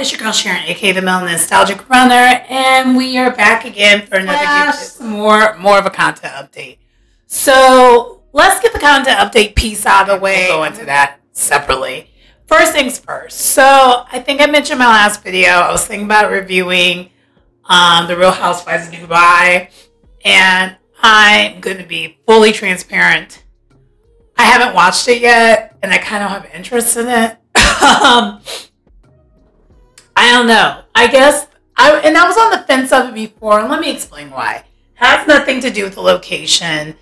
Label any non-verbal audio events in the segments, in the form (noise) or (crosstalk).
It's your girl Sharon, aka the Melanin Nostalgic Runner, and we are back again for another more more of a content update. So let's get the content update piece out of the way. We'll go into that separately. First things first. So I think I mentioned my last video. I was thinking about reviewing um, the Real Housewives of Dubai, and I'm going to be fully transparent. I haven't watched it yet, and I kind of have interest in it (laughs) um, I don't know. I guess I and I was on the fence of it before, and let me explain why. Has nothing to do with the location.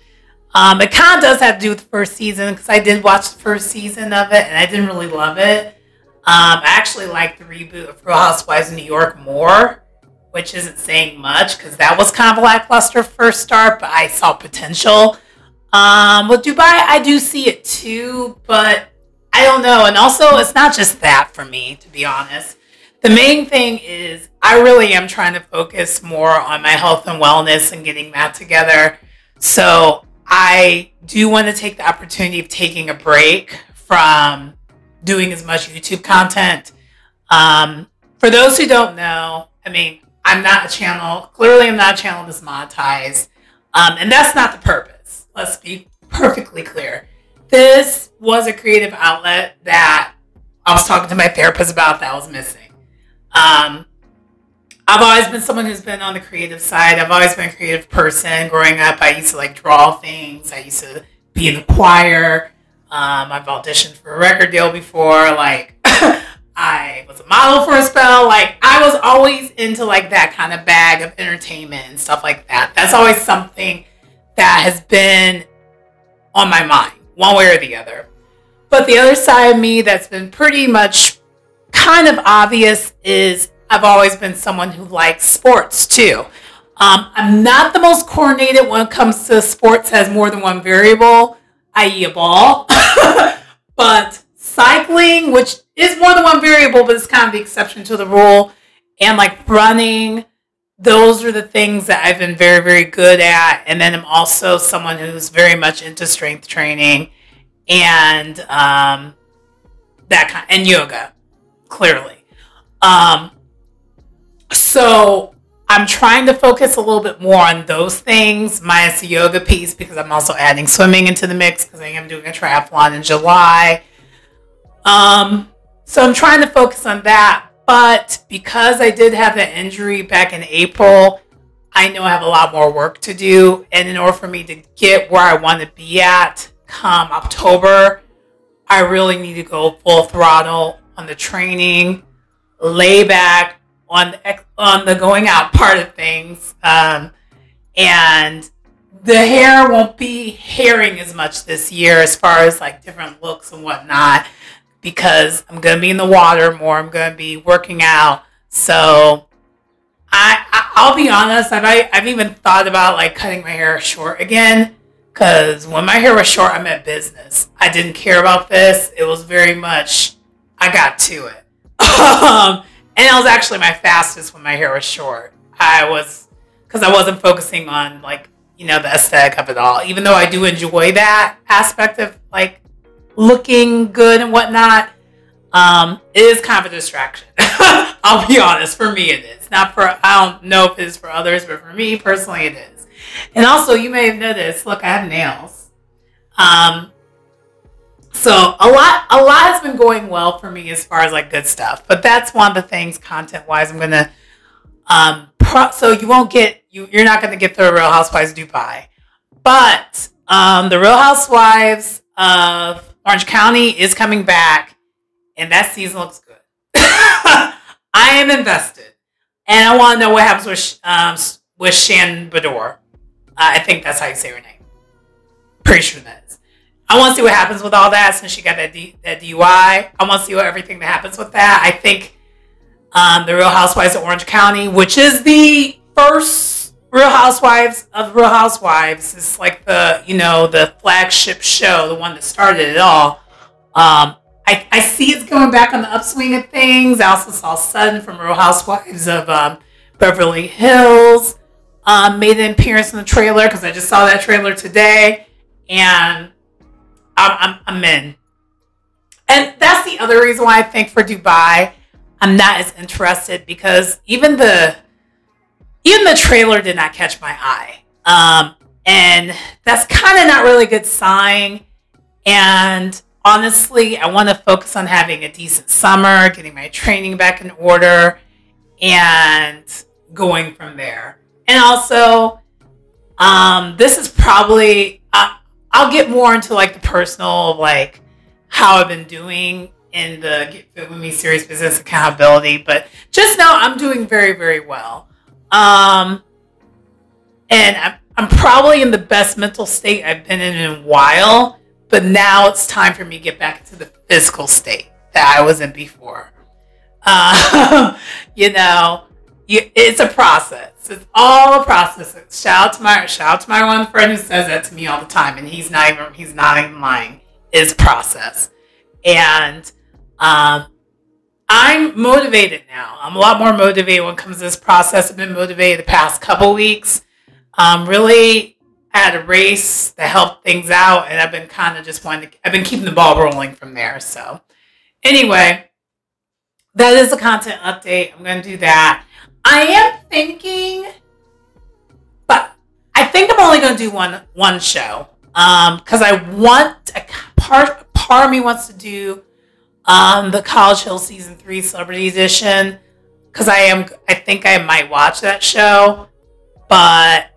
Um, it kind of does have to do with the first season because I did watch the first season of it and I didn't really love it. Um, I actually like the reboot of Real Housewives of New York more, which isn't saying much because that was kind of a lackluster first start, but I saw potential. Um, with Dubai, I do see it too, but I don't know. And also, it's not just that for me, to be honest. The main thing is, I really am trying to focus more on my health and wellness and getting that together. So, I do want to take the opportunity of taking a break from doing as much YouTube content. Um, for those who don't know, I mean, I'm not a channel, clearly, I'm not a channel that's monetized. Um, and that's not the purpose. Let's be perfectly clear this was a creative outlet that I was talking to my therapist about that was missing. Um, I've always been someone who's been on the creative side. I've always been a creative person. Growing up, I used to like draw things. I used to be in the choir. Um, I've auditioned for a record deal before. Like, (laughs) I was a model for a spell. Like, I was always into like that kind of bag of entertainment and stuff like that. That's always something that has been on my mind one way or the other. But the other side of me that's been pretty much kind of obvious is I've always been someone who likes sports too. Um, I'm not the most coordinated when it comes to sports has more than one variable, i.e., a ball. (laughs) but cycling, which is more than one variable, but it's kind of the exception to the rule, and like running, those are the things that I've been very, very good at. And then I'm also someone who's very much into strength training and um, that kind and yoga, clearly. Um, so I'm trying to focus a little bit more on those things, the yoga piece, because I'm also adding swimming into the mix because I am doing a triathlon in July. Um, so I'm trying to focus on that but because I did have that injury back in April, I know I have a lot more work to do. And in order for me to get where I want to be at come October, I really need to go full throttle on the training, lay back on the, on the going out part of things. Um, and the hair won't be hairing as much this year as far as like different looks and whatnot because I'm going to be in the water more. I'm going to be working out. So I, I will be honest. I've I've even thought about like cutting my hair short again because when my hair was short, I meant business. I didn't care about this. It was very much I got to it. (laughs) um, and it was actually my fastest when my hair was short. I was because I wasn't focusing on like you know the aesthetic of it all. Even though I do enjoy that aspect of like looking good and whatnot, um, it is kind of a distraction. (laughs) I'll be honest. For me, it is not for. I don't know if it's for others, but for me personally, it is. And also, you may have noticed. Look, I have nails. Um, so a lot, a lot has been going well for me as far as like good stuff. But that's one of the things, content wise, I'm gonna. Um, pro- so you won't get you. You're not gonna get the Real Housewives Dubai, but um, the Real Housewives of Orange County is coming back, and that season looks good. (laughs) I am invested, and I want to know what happens with um, with Shannon Beador. Uh, I think that's how you say her name. Pretty sure that. I want to see what happens with all that since she got that, D- that DUI. I want to see what everything that happens with that. I think um, the Real Housewives of Orange County, which is the first Real Housewives of Real Housewives is like the you know the flagship show, the one that started it all. Um, I, I see it's going back on the upswing of things. I also saw Sutton from Real Housewives of um, Beverly Hills um, made an appearance in the trailer because I just saw that trailer today, and I'm, I'm, in. And that's the other reason why I think for Dubai, I'm not as interested because even the even the trailer did not catch my eye. Um, and that's kind of not really good sign. And honestly, I want to focus on having a decent summer, getting my training back in order, and going from there. And also, um, this is probably I'll get more into like the personal, like how I've been doing in the Get Fit With Me series business accountability. But just know I'm doing very, very well. Um, and I'm, I'm probably in the best mental state I've been in in a while. But now it's time for me to get back into the physical state that I was in before. (laughs) Uh, (laughs) you know, it's a process. It's all a process. Shout out to my shout out to my one friend who says that to me all the time, and he's not even he's not even lying. Is process, and um, I'm motivated now. I'm a lot more motivated when it comes to this process. I've been motivated the past couple weeks. Um, really had a race that helped things out, and I've been kind of just wanting to, I've been keeping the ball rolling from there. So, anyway, that is a content update. I'm going to do that. I am thinking, but I think I'm only going to do one one show because um, I want a part part of me wants to do um, the College Hill season three Celebrity Edition because I am I think I might watch that show, but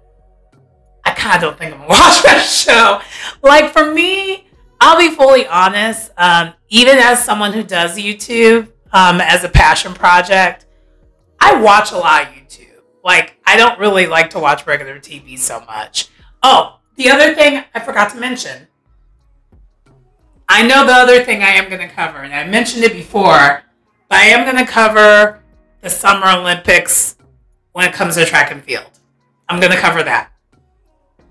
I kind of don't think I'm gonna (laughs) watch that show. Like for me, I'll be fully honest. Um, even as someone who does YouTube um, as a passion project, I watch a lot of YouTube. Like, I don't really like to watch regular TV so much. Oh, the other thing I forgot to mention. I know the other thing I am going to cover, and I mentioned it before, but I am going to cover the Summer Olympics when it comes to track and field. I'm going to cover that.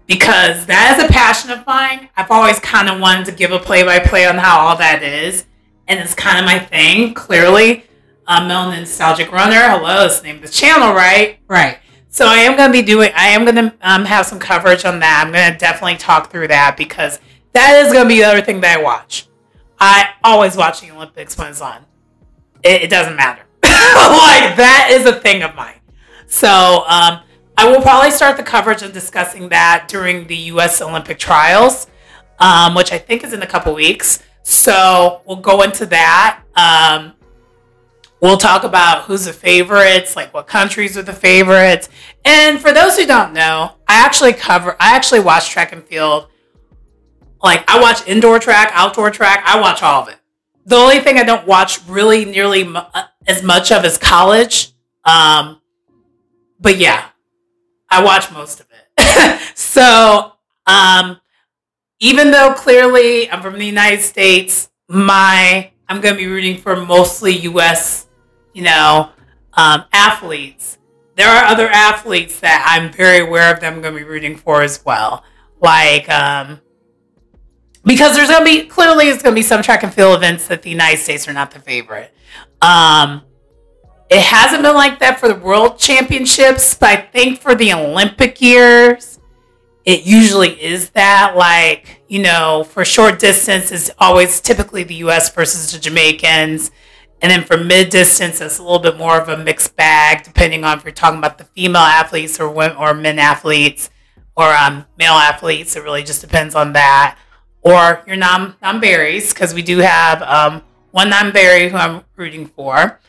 Because that is a passion of mine. I've always kind of wanted to give a play by play on how all that is. And it's kind of my thing, clearly Melanin Nostalgic Runner. Hello, it's the name of the channel, right? Right. So I am going to be doing, I am going to um, have some coverage on that. I'm going to definitely talk through that because that is going to be the other thing that I watch. I always watch the Olympics when it's on. It, it doesn't matter. (laughs) like that is a thing of mine. So um, I will probably start the coverage of discussing that during the U.S. Olympic trials, um, which I think is in a couple weeks. So we'll go into that. Um, We'll talk about who's the favorites, like what countries are the favorites. And for those who don't know, I actually cover, I actually watch track and field. Like I watch indoor track, outdoor track, I watch all of it. The only thing I don't watch really nearly uh, as much of is college. Um, but yeah, I watch most of it. (laughs) so, um, even though clearly I'm from the United States, my I'm going to be rooting for mostly U.S you know, um, athletes. There are other athletes that I'm very aware of that I'm going to be rooting for as well. Like, um, because there's going to be, clearly, there's going to be some track and field events that the United States are not the favorite. Um, it hasn't been like that for the world championships, but I think for the Olympic years, it usually is that. Like, you know, for short distance, it's always typically the US versus the Jamaicans. And then for mid distance, it's a little bit more of a mixed bag, depending on if you're talking about the female athletes or women or men athletes or um, male athletes. It really just depends on that. Or your non non berries, because we do have um, one non berry who I'm rooting for.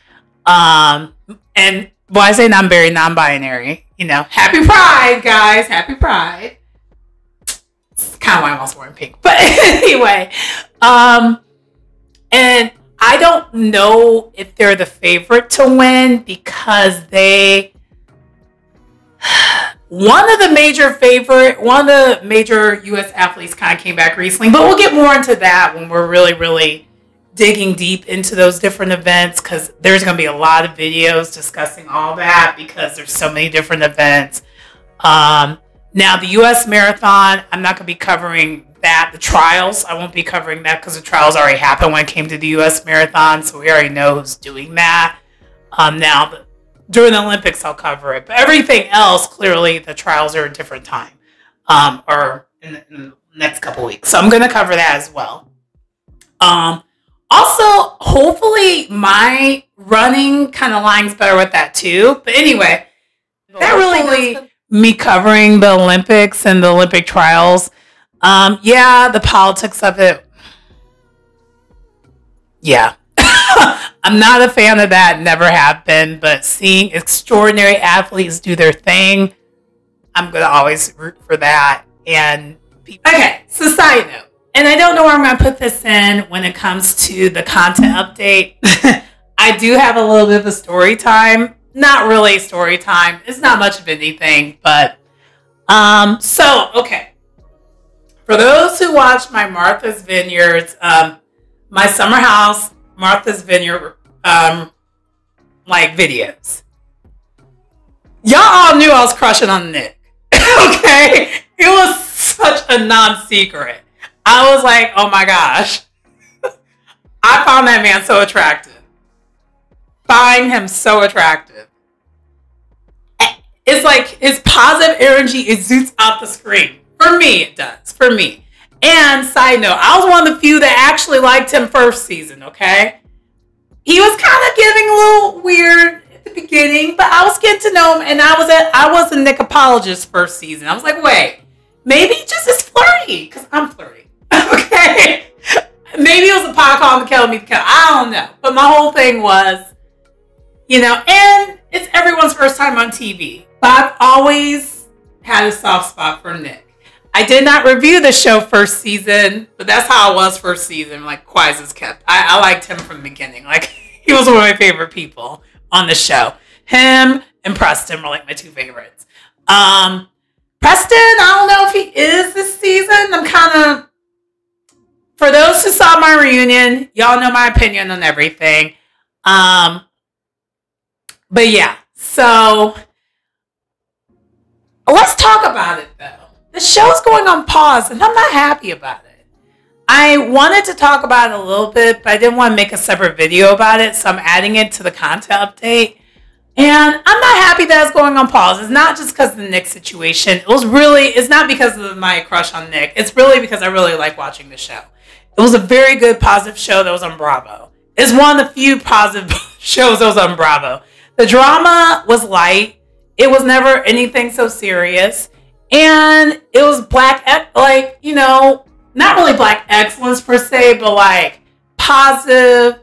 Um, and well, I say non berry, non binary. You know, happy Pride, guys! Happy Pride. It's kind of why I'm also wearing pink, but (laughs) anyway. Um, and I don't know if they're the favorite to win because they (sighs) one of the major favorite one of the major US athletes kind of came back recently, but we'll get more into that when we're really really digging deep into those different events cuz there's going to be a lot of videos discussing all that because there's so many different events. Um, now the US marathon, I'm not going to be covering that. The trials, I won't be covering that because the trials already happened when it came to the U.S. Marathon, so we already know who's doing that. Um, now, the, during the Olympics, I'll cover it, but everything else, clearly, the trials are a different time, um, or in, in the next couple weeks. So I'm going to cover that as well. Um, Also, hopefully, my running kind of lines better with that too. But anyway, that really me covering the Olympics and the Olympic trials. Um, yeah, the politics of it. Yeah. (laughs) I'm not a fan of that, never have been, but seeing extraordinary athletes do their thing, I'm going to always root for that. And okay, so side note, and I don't know where I'm going to put this in when it comes to the content update. (laughs) I do have a little bit of a story time. Not really story time. It's not much of anything, but um. So okay, for those who watch my Martha's Vineyards, um, my summer house Martha's Vineyard, um, like videos. Y'all all knew I was crushing on Nick. (laughs) okay, it was such a non-secret. I was like, oh my gosh. (laughs) I found that man so attractive. Find him so attractive. It's like his positive energy exudes out the screen. For me, it does. For me. And side note, I was one of the few that actually liked him first season, okay? He was kind of getting a little weird at the beginning, but I was getting to know him and I was at I was a Nick apologist first season. I was like, wait, maybe he just is flirty, because I'm flirty. (laughs) okay. Maybe it was a pot calling to kill me to kill. I don't know. But my whole thing was, you know, and it's everyone's first time on TV. But I've always had a soft spot for Nick. I did not review the show first season, but that's how it was first season, like Quiet is Kept. I, I liked him from the beginning. Like (laughs) he was one of my favorite people on the show. Him and Preston were like my two favorites. Um Preston, I don't know if he is this season. I'm kind of for those who saw my reunion, y'all know my opinion on everything. Um, but yeah, so let's talk about it though. The show's going on pause, and I'm not happy about it. I wanted to talk about it a little bit, but I didn't want to make a separate video about it, so I'm adding it to the content update. And I'm not happy that it's going on pause. It's not just because of the Nick situation. It was really, it's not because of my crush on Nick. It's really because I really like watching the show. It was a very good positive show that was on Bravo. It's one of the few positive (laughs) shows that was on Bravo. The drama was light. It was never anything so serious. And it was black, like, you know, not really black excellence per se, but like positive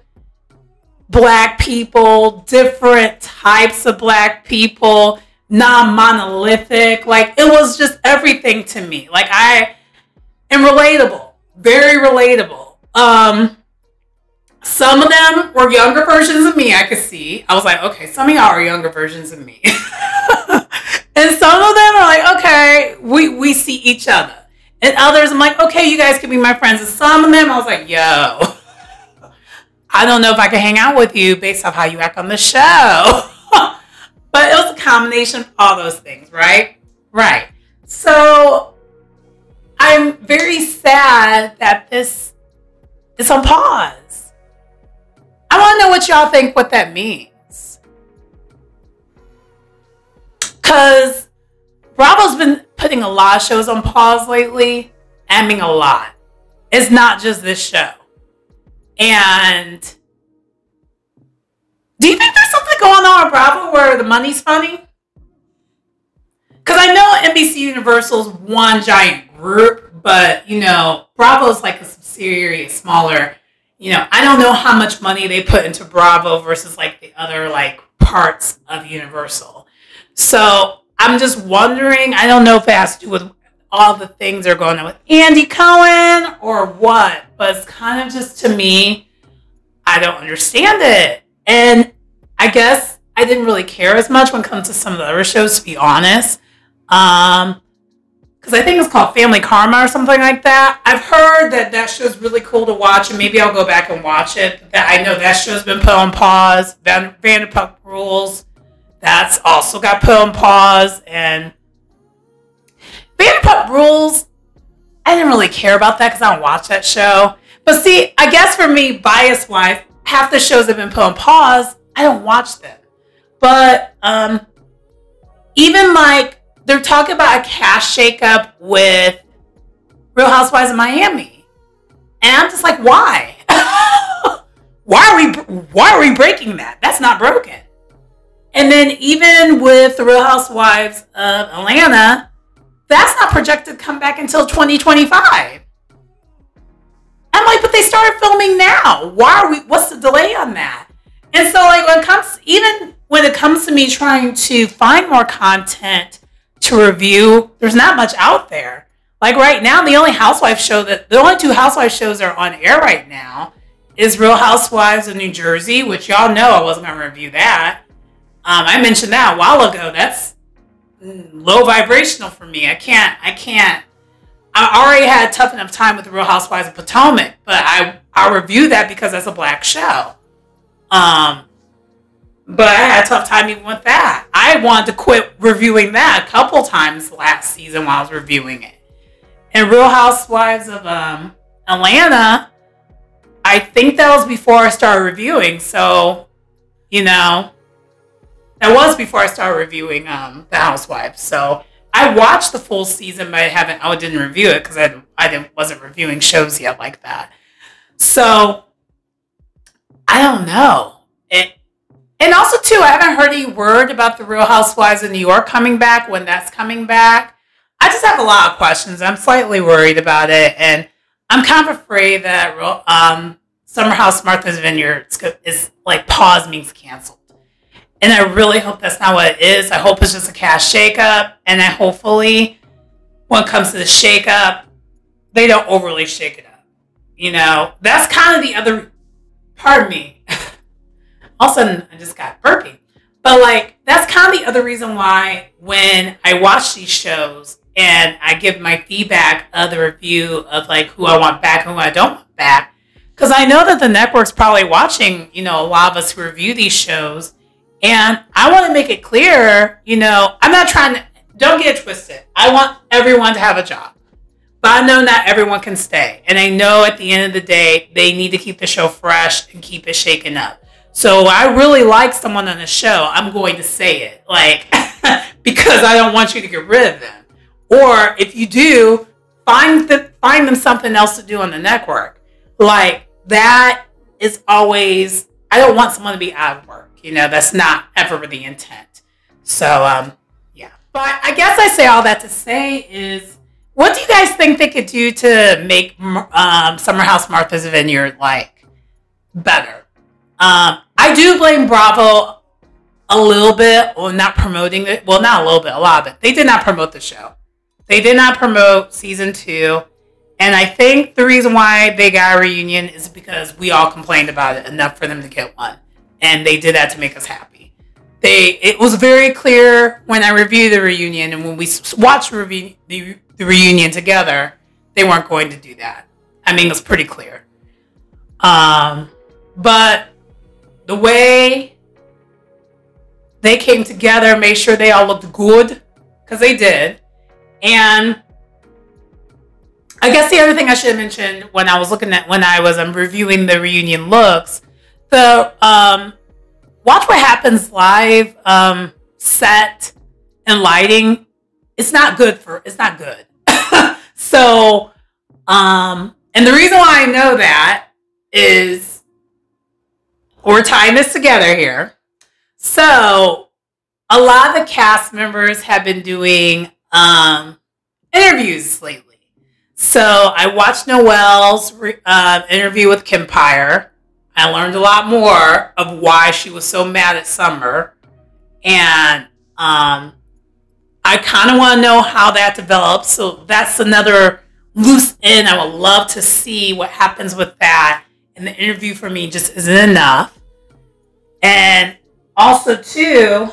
black people, different types of black people, non monolithic. Like, it was just everything to me. Like, I am relatable very relatable. Um, some of them were younger versions of me. I could see. I was like, okay, some of y'all are younger versions of me, (laughs) and some of them are like, okay, we we see each other, and others I'm like, okay, you guys can be my friends. And some of them I was like, yo, (laughs) I don't know if I can hang out with you based off how you act on the show. (laughs) but it was a combination of all those things, right? Right. So I'm very sad that this is on pause. I want to know what y'all think what that means. Because Bravo's been putting a lot of shows on pause lately. I mean, a lot. It's not just this show. And do you think there's something going on with Bravo where the money's funny? Because I know NBC Universal's one giant group, but you know, Bravo's like a subsidiary, smaller. You know, I don't know how much money they put into Bravo versus like the other like parts of Universal. So I'm just wondering. I don't know if it has to do with all the things that are going on with Andy Cohen or what, but it's kind of just to me, I don't understand it. And I guess I didn't really care as much when it comes to some of the other shows, to be honest. Um, because I think it's called Family Karma or something like that. I've heard that that show's really cool to watch, and maybe I'll go back and watch it. That I know that show's been put on pause. Van, Vanderpump Rules, that's also got put on pause, and Vanderpump Rules. I didn't really care about that because I don't watch that show. But see, I guess for me, bias wise, half the shows have been put on pause. I don't watch them. But um, even like they're talking about a cash shakeup with Real Housewives of Miami. And I'm just like, why? (laughs) Why are we why are we breaking that? That's not broken. And then even with the Real Housewives of Atlanta, that's not projected to come back until 2025. I'm like, but they started filming now. Why are we? What's the delay on that? And so, like, when it comes, even when it comes to me trying to find more content to review, there's not much out there. Like right now, the only housewife show that the only two housewife shows are on air right now is Real Housewives of New Jersey, which y'all know I wasn't gonna review that. Um, I mentioned that a while ago. That's low vibrational for me. I can't. I can't. I already had a tough enough time with the Real Housewives of Potomac, but I I review that because that's a black show. Um, but I had a tough time even with that. I wanted to quit reviewing that a couple times last season while I was reviewing it. And Real Housewives of um, Atlanta, I think that was before I started reviewing. So, you know, that was before I started reviewing um, The Housewives. So I watched the full season, but I haven't. I didn't review it because I I didn't wasn't reviewing shows yet like that. So I don't know. It, and also too, I haven't heard any word about the Real Housewives of New York coming back. When that's coming back, I just have a lot of questions. I'm slightly worried about it, and I'm kind of afraid that um, Summer House Martha's Vineyard is like pause means canceled. And I really hope that's not what it is. I hope it's just a cash shakeup. And I hopefully, when it comes to the shakeup, they don't overly shake it up. You know, that's kind of the other part of me. (laughs) All of a sudden, I just got burpy. But like, that's kind of the other reason why when I watch these shows and I give my feedback of the review of like who I want back and who I don't want back, because I know that the network's probably watching, you know, a lot of us who review these shows and I want to make it clear, you know, I'm not trying to, don't get twisted. I want everyone to have a job. But I know not everyone can stay. And I know at the end of the day, they need to keep the show fresh and keep it shaken up. So I really like someone on the show. I'm going to say it. Like, (laughs) because I don't want you to get rid of them. Or if you do, find them, find them something else to do on the network. Like, that is always, I don't want someone to be out of work. You know, that's not ever the intent. So, um, yeah. But I guess I say all that to say is, what do you guys think they could do to make um, Summer House Martha's Vineyard like better? Um, I do blame Bravo a little bit on not promoting it. Well, not a little bit, a lot of it. They did not promote the show. They did not promote season two. And I think the reason why they got a reunion is because we all complained about it enough for them to get one and they did that to make us happy. They it was very clear when I reviewed the reunion and when we watched the, the, the reunion together, they weren't going to do that. I mean, it was pretty clear. Um, but the way they came together, made sure they all looked good, because they did, and I guess the other thing I should have mentioned when I was looking at when I was um, reviewing the reunion looks the um, Watch What Happens Live um, set and lighting it's not good for it's not good. (laughs) so um and the reason why I know that is we're tying this together here. So a lot of the cast members have been doing um interviews lately. So I watched Noelle's uh, interview with Kempire. I learned a lot more of why she was so mad at Summer. And um, I kind of want to know how that develops. So that's another loose end. I would love to see what happens with that. And the interview for me just isn't enough. And also, too,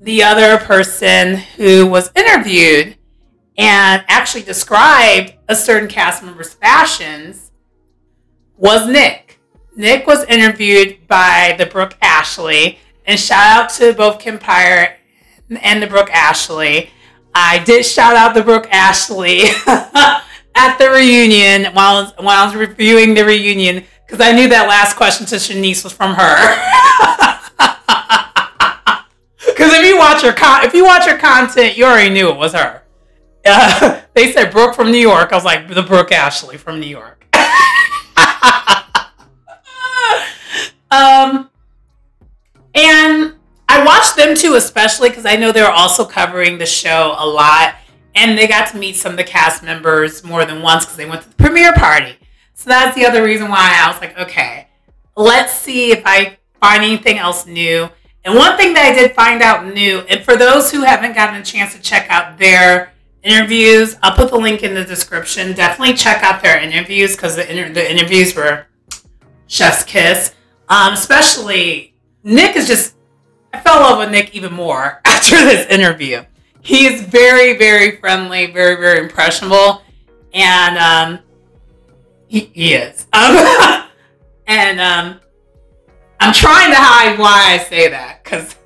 the other person who was interviewed and actually described a certain cast member's fashions was Nick. Nick was interviewed by the Brooke Ashley, and shout out to both Kempire and the Brooke Ashley. I did shout out the Brooke Ashley (laughs) at the reunion while I was, while I was reviewing the reunion because I knew that last question to Shanice was from her. (laughs) Because if you watch her con- if you watch her content, you already knew it was her. Uh, (laughs) they said Brooke from New York. I was like the Brooke Ashley from New York. Um, and I watched them too, especially because I know they were also covering the show a lot. And they got to meet some of the cast members more than once because they went to the premiere party. So that's the other reason why I was like, okay, let's see if I find anything else new. And one thing that I did find out new, and for those who haven't gotten a chance to check out their interviews, I'll put the link in the description. Definitely check out their interviews because the, inter- the interviews were chef's kiss. Um, especially Nick is just, I fell in love with Nick even more (laughs) after this interview. He is very, very friendly, very, very impressionable. And um, he, he is. (laughs) Um, and um, I'm trying to hide why I say that because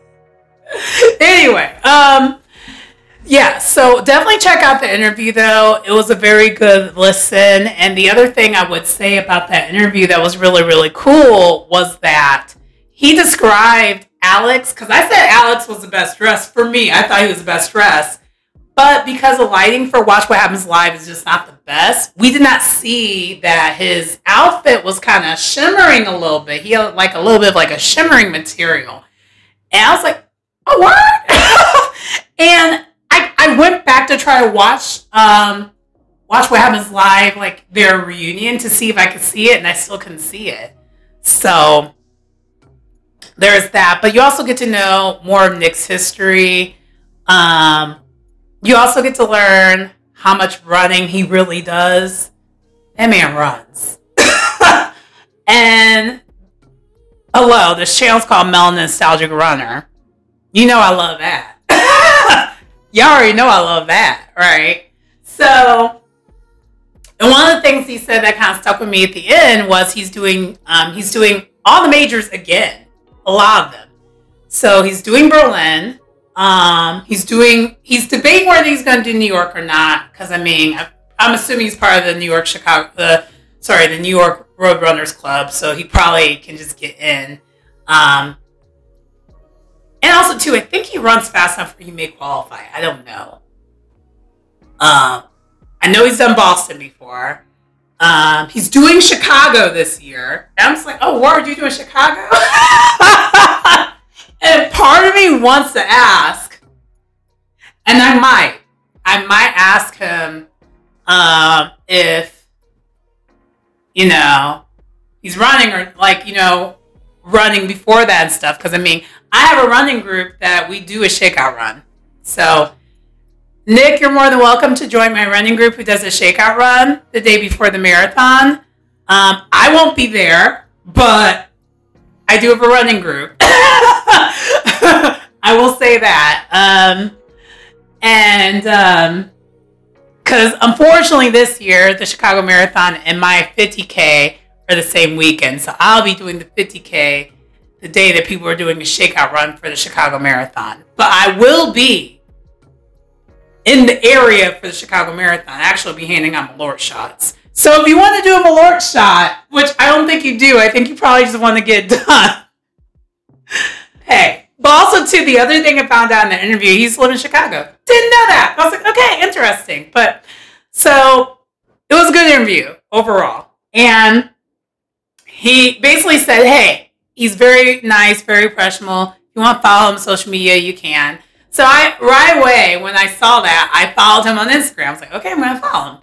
(laughs) anyway, um, yeah. So definitely check out the interview though. It was a very good listen. And the other thing I would say about that interview that was really really cool was that he described Alex because I said Alex was the best dressed for me. I thought he was the best dressed. But because the lighting for Watch What Happens Live is just not the best, we did not see that his outfit was kind of shimmering a little bit. He had like a little bit of like a shimmering material. And I was like, oh, what? (laughs) and went back to try to watch um, Watch What Happens Live, like their reunion, to see if I could see it, and I still couldn't see it. So there's that. But you also get to know more of Nick's history. Um, you also get to learn how much running he really does. That man runs. (laughs) and hello, this channel's called Melanin Nostalgic Runner. You know I love that. Y'all already know I love that, right? So, and one of the things he said that kind of stuck with me at the end was he's doing um, he's doing all the majors again, a lot of them. So he's doing Berlin, um, he's doing. He's debating whether he's going to do New York or not. Because I mean, I'm assuming he's part of the New York Chicago. The sorry, the New York Roadrunners Club. So he probably can just get in. Um, and also too, I think runs fast enough he may qualify. I don't know. Um, I know he's done Boston before. Um, he's doing Chicago this year. And I'm just like, oh, what are you doing Chicago? (laughs) And part of me wants to ask, and I might, I might ask him um, if, you know, he's running or like, you know, running before that and stuff. Because I mean, I have a running group that we do a shakeout run. So, Nick, you're more than welcome to join my running group who does a shakeout run the day before the marathon. Um, I won't be there, but I do have a running group. (laughs) I will say that. Um, and because um, unfortunately this year the Chicago Marathon and my 50k are the same weekend, so I'll be doing the 50k the day that people are doing a shakeout run for the Chicago Marathon. But I will be in the area for the Chicago Marathon. I actually be handing out Malort shots. So if you want to do a Malort shot, which I don't think you do, I think you probably just want to get (laughs) done. hey, but also, too, the other thing I found out in the interview, he's living in Chicago. Didn't know that. I was like, okay, interesting. But so it was a good interview overall. And he basically said, hey, he's very nice, very professional. If you want to follow him on social media, you can. So I right away when I saw that, I followed him on Instagram. I was like, okay, I'm gonna follow him.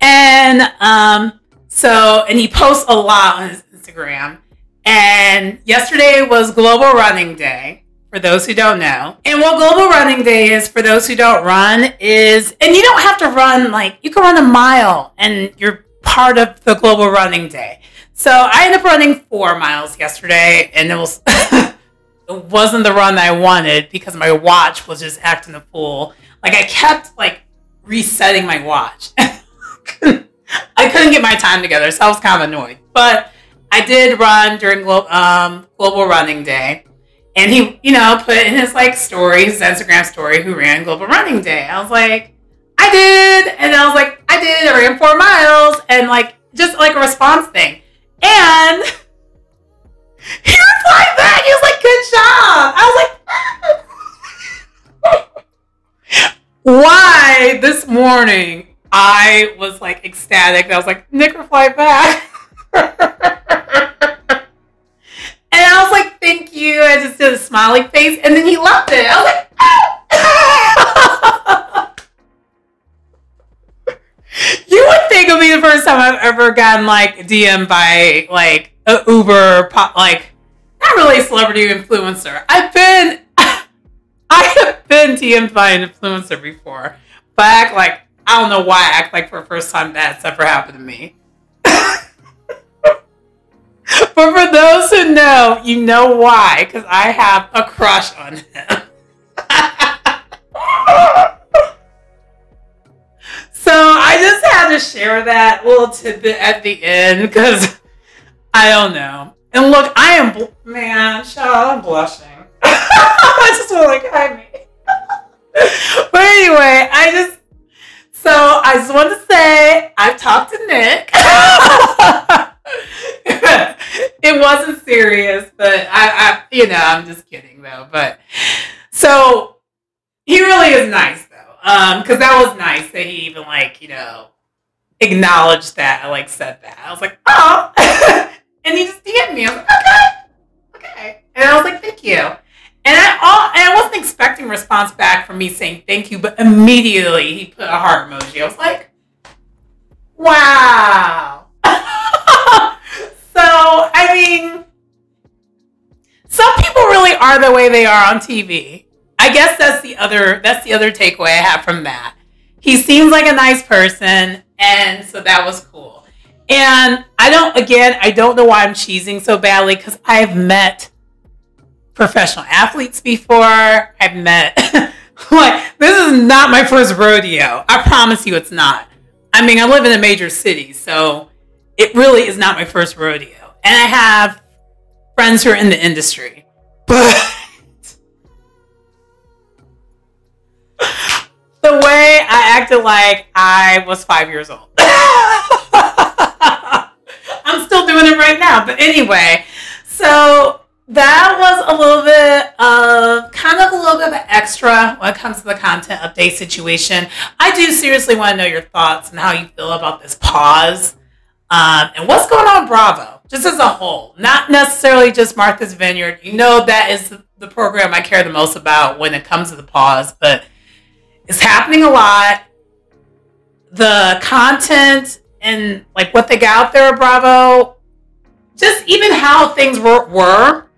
And um, so and he posts a lot on his Instagram. And yesterday was Global Running Day for those who don't know. And what Global Running Day is, for those who don't run, is, and you don't have to run like, you can run a mile and you're part of the Global Running Day. So I ended up running four miles yesterday and it was, (laughs) it wasn't the run I wanted because my watch was just acting a fool. Like I kept like resetting my watch. (laughs) I couldn't get my time together, so I was kind of annoyed. But I did run during um, Global Running Day. And he, you know, put in his like story, his Instagram story, who ran Global Running Day. I was like, I did. And I was like, I did. I ran four miles. And like, just like a response thing. And he replied back. He was like, good job. I was like, (laughs) why this morning I was like ecstatic. I was like, Nick replied back. (laughs) And I was like, thank you. I just did a smiley face, and then he loved it. I was like, (laughs) you would first time I've ever gotten like DM by like a Uber pop, like not really a celebrity influencer. I've been, (laughs) I have been DM'd by an influencer before, but I act like I don't know why I act like for the first time that's ever happened to me. (laughs) but for those who know, you know why, because I have a crush on him. (laughs) so To share that little tidbit at the end because I don't know. And look, I am bl- man, up, I'm blushing. (laughs) I just want like hide me. (laughs) but anyway, I just so I just want to say I've talked to Nick. (laughs) it wasn't serious, but I, I, you know, I'm just kidding though. But so he really is nice though, um, because that was nice that he even like you know acknowledged that I like said that. I was like, oh, (laughs) and he just DM'd me. I was like, okay, okay, and I was like, thank you. And I all and I wasn't expecting response back from me saying thank you, but immediately he put a heart emoji. I was like, wow. (laughs) so I mean, some people really are the way they are on TV. I guess that's the other that's the other takeaway I have from that. He seems like a nice person, and so that was cool. And I don't again, I don't know why I'm cheesing so badly because I've met professional athletes before. I've met (laughs) like this is not my first rodeo. I promise you it's not. I mean, I live in a major city, so it really is not my first rodeo. And I have friends who are in the industry. But acted like I was 5 years old. (laughs) I'm still doing it right now. But anyway, so that was a little bit of kind of a little bit of extra when it comes to the content update situation. I do seriously want to know your thoughts and how you feel about this pause um, and what's going on Bravo, just as a whole, not necessarily just Martha's Vineyard. You know that is the program I care the most about when it comes to the pause, but it's happening a lot. The content and like what they got out there at Bravo, just even how things were, were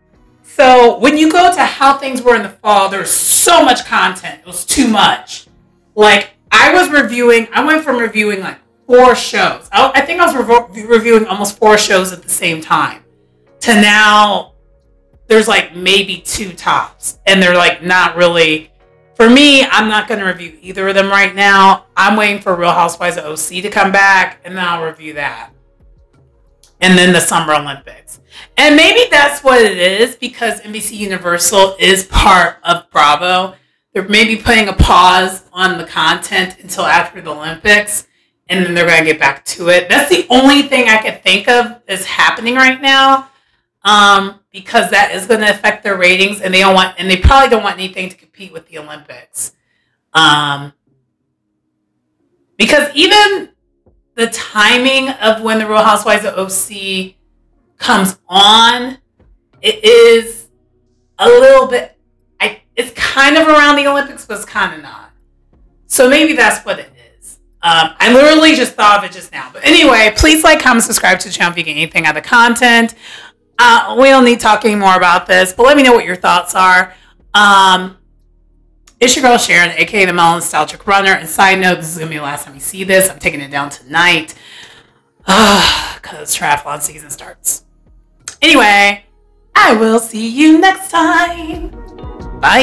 so when you go to how things were in the fall, there's so much content. It was too much. Like I was reviewing, I went from reviewing like four shows. I, I think I was re- reviewing almost four shows at the same time. To now, there's like maybe two tops, and they're like not really. For me, I'm not going to review either of them right now. I'm waiting for Real Housewives of OC to come back, and then I'll review that. And then the Summer Olympics. And maybe that's what it is because NBC Universal is part of Bravo. They're maybe putting a pause on the content until after the Olympics and then they're going to get back to it. That's the only thing I could think of is happening right now um, because that is going to affect their ratings and they don't want, and they probably don't want anything to compete with the Olympics. Um, because even the timing of when the Real Housewives of OC comes on, it is a little bit. I it's kind of around the Olympics, but it's kind of not. So maybe that's what it is. Um, I literally just thought of it just now. But anyway, please like, comment, subscribe to the channel if you get anything out of the content. Uh, we don't need talking more about this, but let me know what your thoughts are. Um, it's your girl Sharon, aka the Melanin Nostalgic Runner. And side note, this is gonna be the last time you see this. I'm taking it down tonight (sighs) because triathlon season starts. Anyway, I will see you next time. Bye.